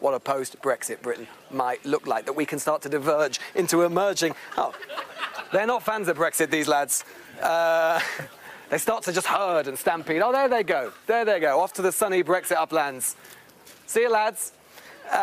what a post-Brexit Britain might look like, that we can start to diverge into emerging. Oh, they're not fans of Brexit, these lads. Uh, they start to just herd and stampede. Oh, there they go. There they go. Off to the sunny Brexit uplands. See you, lads. Uh,